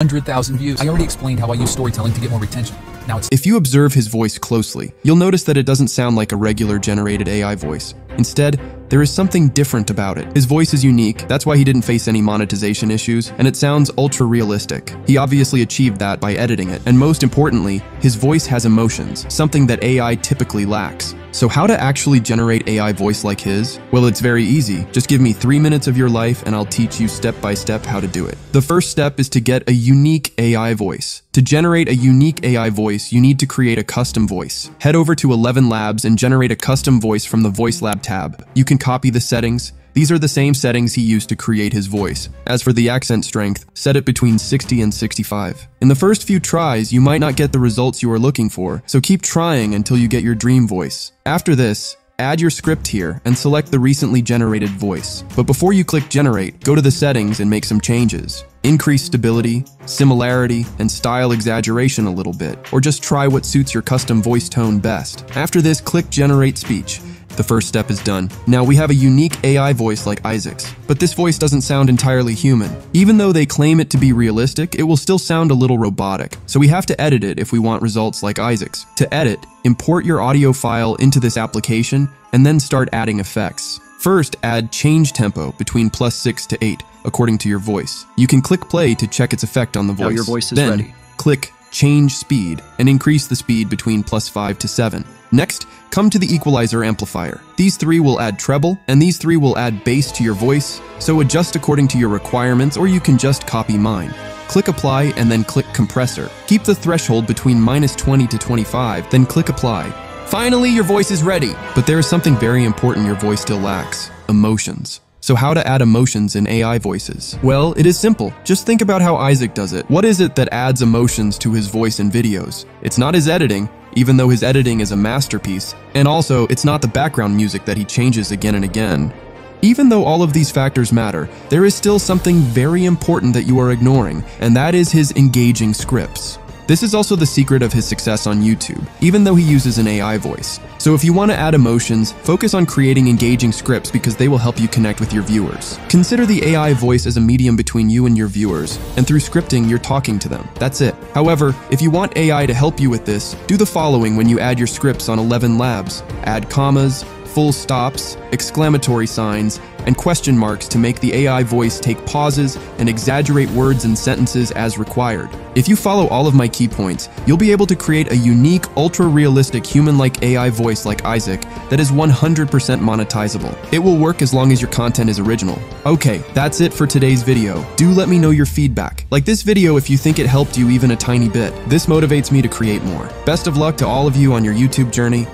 100,000 views. I already explained how I use storytelling to get more retention. Now it's If you observe his voice closely, you'll notice that it doesn't sound like a regular generated AI voice. Instead, there is something different about it. His voice is unique, that's why he didn't face any monetization issues, and it sounds ultra realistic. He obviously achieved that by editing it, and most importantly, his voice has emotions, something that AI typically lacks. So how to actually generate AI voice like his? Well, it's very easy. Just give me three minutes of your life and I'll teach you step by step how to do it. The first step is to get a unique AI voice. To generate a unique AI voice, you need to create a custom voice. Head over to 11 Labs and generate a custom voice from the Voice Lab tab. You can copy the settings, these are the same settings he used to create his voice. As for the accent strength, set it between 60 and 65. In the first few tries, you might not get the results you are looking for, so keep trying until you get your dream voice. After this, Add your script here and select the recently generated voice. But before you click generate, go to the settings and make some changes. Increase stability, similarity, and style exaggeration a little bit, or just try what suits your custom voice tone best. After this, click generate speech. The first step is done. Now we have a unique AI voice like Isaac's, but this voice doesn't sound entirely human. Even though they claim it to be realistic, it will still sound a little robotic, so we have to edit it if we want results like Isaac's. To edit, import your audio file into this application and then start adding effects. First, add change tempo between plus 6 to 8, according to your voice. You can click play to check its effect on the voice. Now your voice is then, ready. click change speed and increase the speed between plus 5 to 7. Next, come to the equalizer amplifier. These three will add treble, and these three will add bass to your voice, so adjust according to your requirements or you can just copy mine. Click apply and then click compressor. Keep the threshold between minus 20 to 25, then click apply. Finally, your voice is ready! But there is something very important your voice still lacks, emotions. So how to add emotions in AI voices? Well, it is simple. Just think about how Isaac does it. What is it that adds emotions to his voice in videos? It's not his editing, even though his editing is a masterpiece, and also, it's not the background music that he changes again and again. Even though all of these factors matter, there is still something very important that you are ignoring, and that is his engaging scripts. This is also the secret of his success on YouTube, even though he uses an AI voice. So if you want to add emotions, focus on creating engaging scripts because they will help you connect with your viewers. Consider the AI voice as a medium between you and your viewers, and through scripting, you're talking to them. That's it. However, if you want AI to help you with this, do the following when you add your scripts on 11 Labs. Add commas, full stops, exclamatory signs, and question marks to make the AI voice take pauses and exaggerate words and sentences as required. If you follow all of my key points, you'll be able to create a unique, ultra-realistic human-like AI voice like Isaac that is 100% monetizable. It will work as long as your content is original. Okay, that's it for today's video. Do let me know your feedback. Like this video if you think it helped you even a tiny bit. This motivates me to create more. Best of luck to all of you on your YouTube journey.